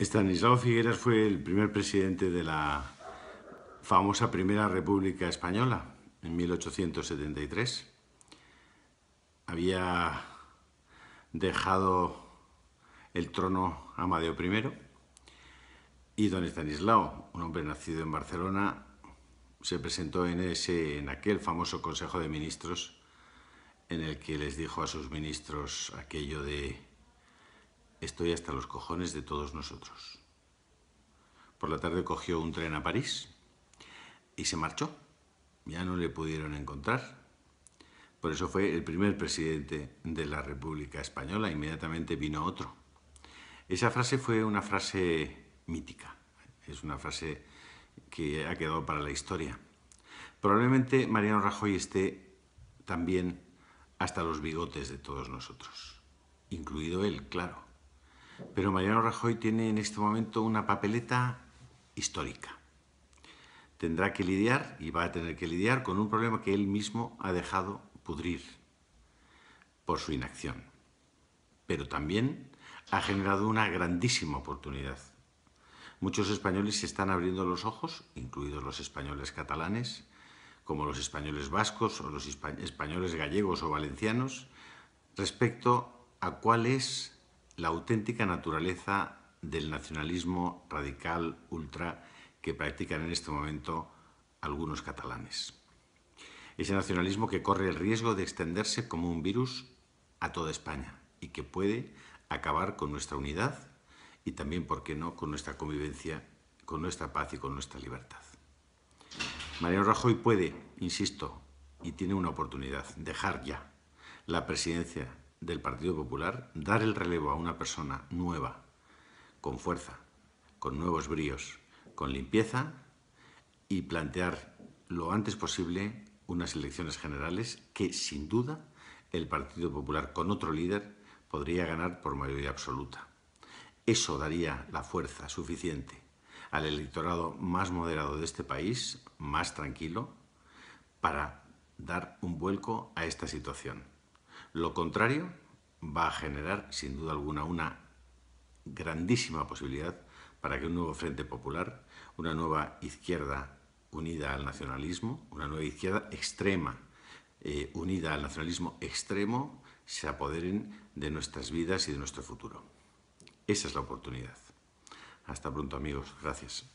Estanislao Figueras fue el primer presidente de la famosa Primera República Española en 1873. Había dejado el trono Amadeo I y don Estanislao, un hombre nacido en Barcelona, se presentó en, ese, en aquel famoso Consejo de Ministros en el que les dijo a sus ministros aquello de Estoy hasta los cojones de todos nosotros. Por la tarde cogió un tren a París y se marchó. Ya no le pudieron encontrar. Por eso fue el primer presidente de la República Española. Inmediatamente vino otro. Esa frase fue una frase mítica. Es una frase que ha quedado para la historia. Probablemente Mariano Rajoy esté también hasta los bigotes de todos nosotros, incluido él, claro. Pero Mariano Rajoy tiene en este momento una papeleta histórica. Tendrá que lidiar y va a tener que lidiar con un problema que él mismo ha dejado pudrir por su inacción. Pero también ha generado una grandísima oportunidad. Muchos españoles se están abriendo los ojos, incluidos los españoles catalanes, como los españoles vascos o los españoles gallegos o valencianos, respecto a cuál es la auténtica naturaleza del nacionalismo radical ultra que practican en este momento algunos catalanes. Ese nacionalismo que corre el riesgo de extenderse como un virus a toda España y que puede acabar con nuestra unidad y también, ¿por qué no?, con nuestra convivencia, con nuestra paz y con nuestra libertad. Mariano Rajoy puede, insisto, y tiene una oportunidad, dejar ya la presidencia del Partido Popular dar el relevo a una persona nueva, con fuerza, con nuevos bríos, con limpieza y plantear lo antes posible unas elecciones generales que, sin duda, el Partido Popular con otro líder podría ganar por mayoría absoluta. Eso daría la fuerza suficiente al electorado más moderado de este país, más tranquilo, para dar un vuelco a esta situación. Lo contrario va a generar, sin duda alguna, una grandísima posibilidad para que un nuevo Frente Popular, una nueva izquierda unida al nacionalismo, una nueva izquierda extrema eh, unida al nacionalismo extremo, se apoderen de nuestras vidas y de nuestro futuro. Esa es la oportunidad. Hasta pronto amigos. Gracias.